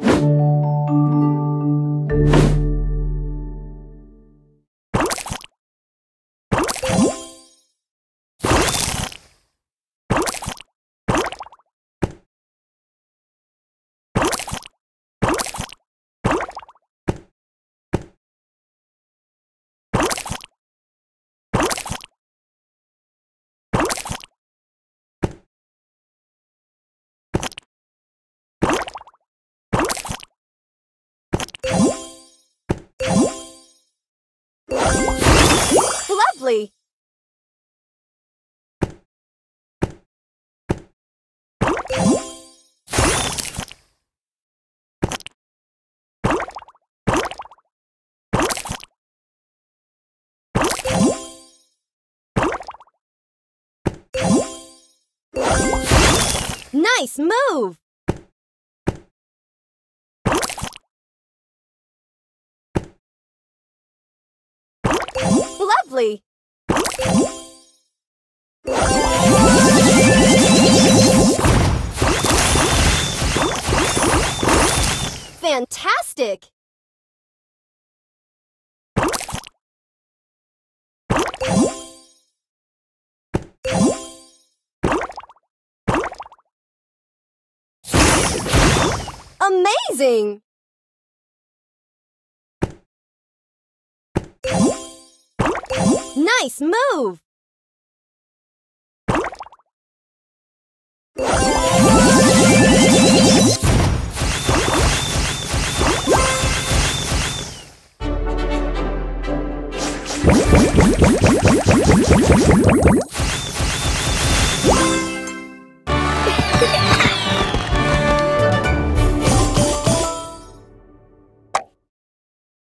you Lovely! Nice move! Lovely! Fantastic! Amazing! Nice move!